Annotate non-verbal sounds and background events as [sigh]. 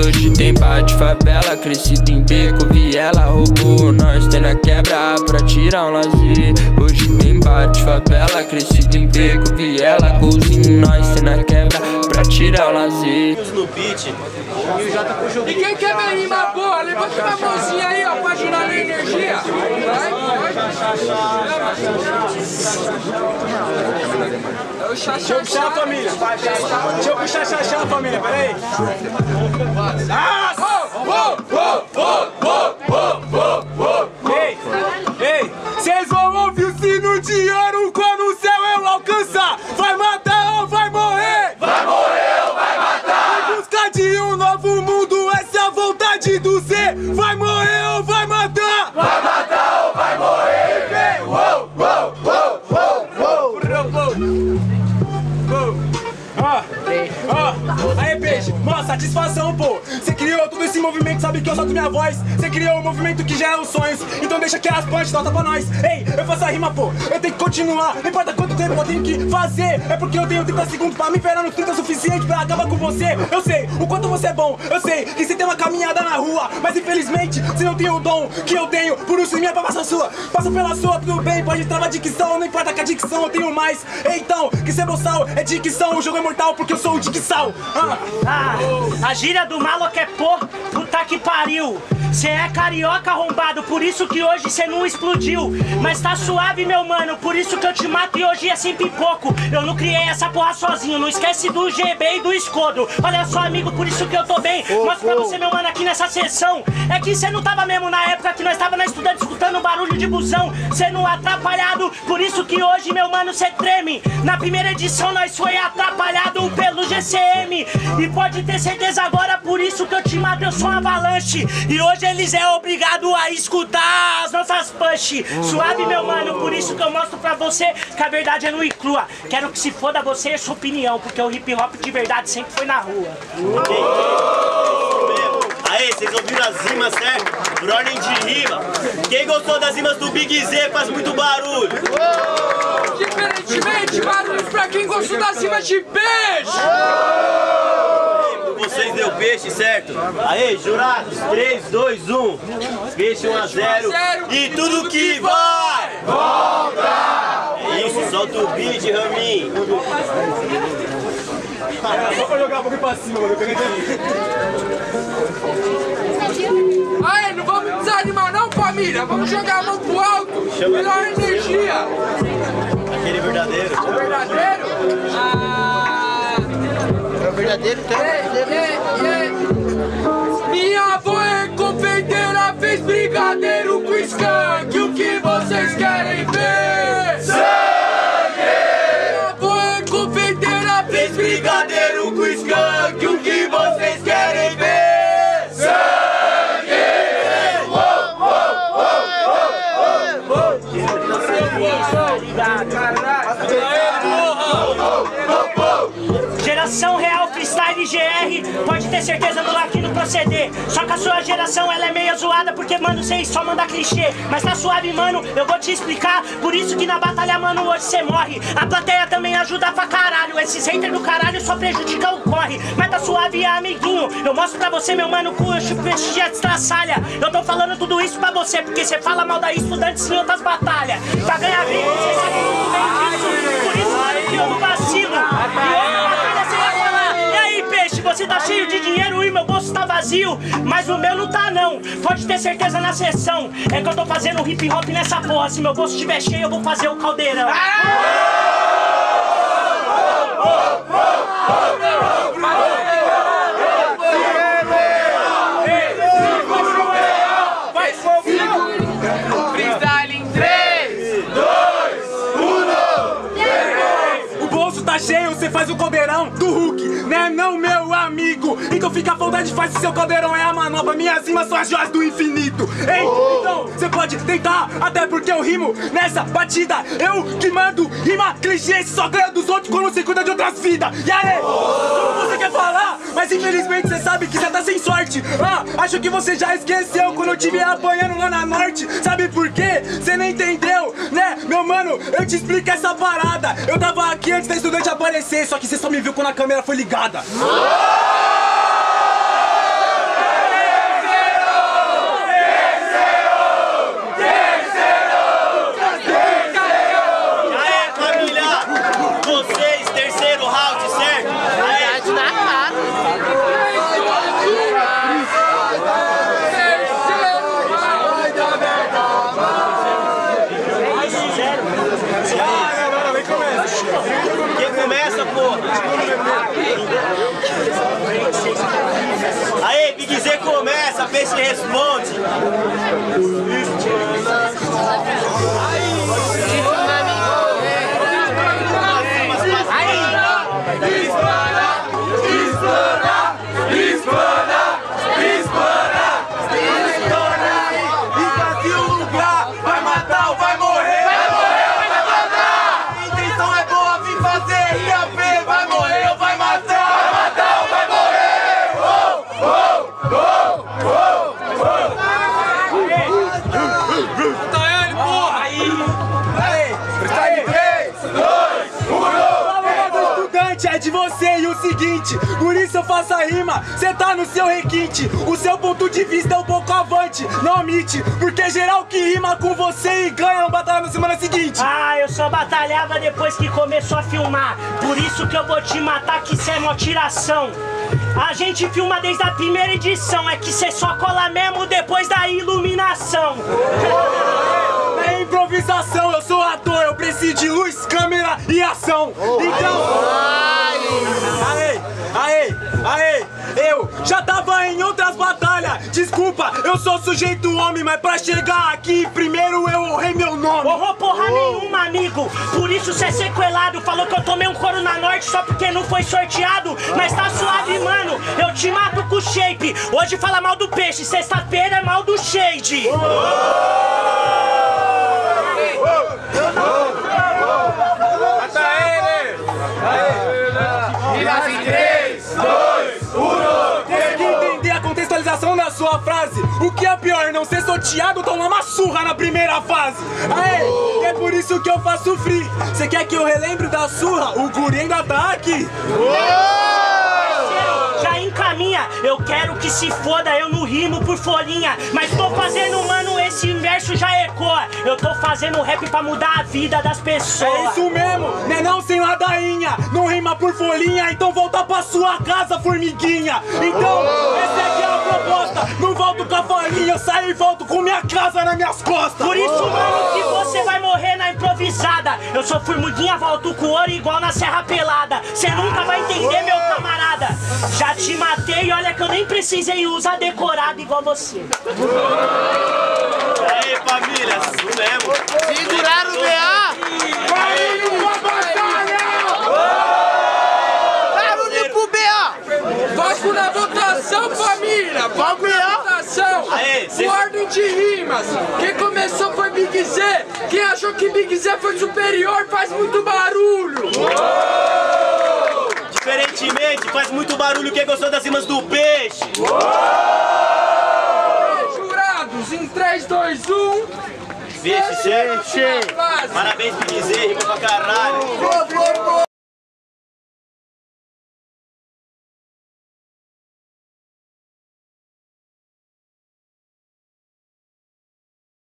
hoje tem bate favela Crescido em beco, viela, roubou Nós tem na quebra pra tirar um lazer. Hoje tem bate favela Crescido em beco, viela Golzinho, nós tem na quebra pra tirar o lazer. E quem quer minha rima boa, levanta a mãozinha aí, ó, pra girar a energia. Vai, vai. É o chá, Deixa eu puxar a família. Deixa eu puxar chá, chá, família, peraí. Ah! Oh, oh, oh, oh, sabe que eu solto minha voz. Você criou um movimento que gera os sonhos. Então deixa que as punch solta pra nós. Ei, eu faço a rima, pô. Eu tenho que continuar. Não importa quanto tempo eu tenho que fazer. É porque eu tenho 30 segundos pra me virar no 30 o suficiente pra acabar com você. Eu sei o quanto você é bom. Eu sei que você tem uma caminhada na rua. Mas infelizmente você não tem o dom que eu tenho. Por isso minha pra passar a sua. Passa pela sua, tudo bem. Pode travar dicção. Não importa que a dicção eu tenho mais. Então, que ser boçal é dicção. O jogo é mortal porque eu sou o dicção. Ah. Ah, a gíria do malo quer pôr, puta que pariu. Cê é carioca arrombado, por isso que hoje cê não explodiu. Mas tá suave, meu mano, por isso que eu te mato e hoje é sem pipoco. Eu não criei essa porra sozinho, não esquece do GB e do escodo. Olha só, amigo, por isso que eu tô bem. Mostro pra você, meu mano, aqui nessa sessão. É que cê não tava mesmo na época que nós tava na estudante escutando barulho de busão. Cê não atrapalhado, por isso que hoje, meu mano, cê treme. Na primeira edição nós foi atrapalhado pelo GCM. E pode ter certeza agora, por isso que eu te mato, eu sou um avalanche. E hoje eles é obrigado a escutar as nossas punch. Suave, meu mano, por isso que eu mostro pra você que a verdade é no e crua. Quero que se foda você e sua opinião, porque o hip hop de verdade sempre foi na rua. Aí, vocês ouviram as rimas, certo? Por ordem de rima. Quem gostou das rimas do Big Z faz muito barulho. Diferentemente, barulho pra quem gostou da cima de peixe. Vocês deu peixe, certo? Aí, jurados, 3, 2, 1. Peixe 1 a 0. E tudo que vai! Volta! É isso, solta o beat, Ramin. Só pra jogar um pouquinho pra cima, mano. Eu peguei Aí, não vamos desanimar não, família. Vamos jogar a mão pro alto. Melhor energia. Aquele verdadeiro. O verdadeiro? Ah... É o verdadeiro, então é o verdadeiro. Minha pode ter certeza do aqui no proceder. Só que a sua geração ela é meio zoada, porque, mano, vocês só manda clichê. Mas tá suave, mano, eu vou te explicar. Por isso que na batalha, mano, hoje você morre. A plateia também ajuda pra caralho. Esses haters do caralho só prejudicam o corre. Mas tá suave, amiguinho. Eu mostro pra você, meu mano, com o peixe de estraçalha. Eu tô falando tudo isso pra você, porque você fala mal da estudante em outras batalhas. Pra Mas o meu não tá, não. Pode ter certeza na sessão. É que eu tô fazendo hip hop nessa porra. Se meu bolso estiver cheio, eu vou fazer o caldeirão. Freestyle cheio, você faz o caldeirão do Hulk, né não, meu amigo? Então fica à vontade, faz o seu caldeirão, é a manobra, minhas rimas são as joias do infinito, hein? Então, você pode tentar, até porque eu rimo nessa batida, eu que mando, rima clichê, só ganha dos outros quando você cuida de outras vidas, e aí? Como você quer falar? Mas infelizmente você sabe que você tá sem sorte, ah, acho que você já esqueceu quando eu te vi apanhando lá na norte, sabe por quê? Você não entendeu? Meu mano, eu te explico essa parada, eu tava aqui antes da estudante aparecer, só que você só me viu quando a câmera foi ligada. Responde. Seguinte Por isso eu faço a rima, cê tá no seu requinte O seu ponto de vista é um pouco avante, não omite Porque geral que rima com você e ganha não batalha na semana seguinte Ah, eu só batalhava depois que começou a filmar. Por isso que eu vou te matar, que cê é uma tiração. A gente filma desde a primeira edição, é que cê só cola mesmo depois da iluminação. [laughs] É improvisação, eu sou ator, eu preciso de luz, câmera e ação. Então. Já tava em outras batalhas. Desculpa, eu sou sujeito homem, mas pra chegar aqui, primeiro eu honrei meu nome. Horror porra nenhuma, amigo. Por isso cê é sequelado. Falou que eu tomei um couro na norte só porque não foi sorteado. Mas tá suave, mano. Eu te mato com shape. Hoje fala mal do peixe, sexta-feira é mal do shade. Mata não ser sorteado ou tomar uma surra na primeira fase? Aê, é por isso que eu faço free. Você quer que eu relembre da surra? O guri ainda tá aqui. Já encaminha, eu quero que se foda, eu não rimo por folhinha. Mas tô fazendo, mano, esse verso já ecoa. Eu tô fazendo rap pra mudar a vida das É pessoas. isso mesmo, né não sem ladainha Não rima por folhinha, então volta pra sua casa, formiguinha Então, essa aqui é a proposta Não volto com folhinha, eu saio e volto com minha casa nas minhas costas Por isso, mano, que você vai morrer na improvisada. Eu sou formiguinha, volto com ouro igual na Serra Pelada. Cê nunca vai entender, meu camarada. Já te matei, olha que eu nem precisei usar decorado igual você. Aí, família, isso mesmo. Seguraram o BA! Barulho pro BA! Foco na votação, família! Foco na votação! Aê, de rimas! Quem começou foi Big Z! Quem achou que Big Z foi superior faz muito barulho! Diferentemente, faz muito barulho quem gostou das rimas do peixe. Jurados, em 3, 2, 1. Peixe, cheio. Parabéns! Big Z, rima pra caralho. Boa!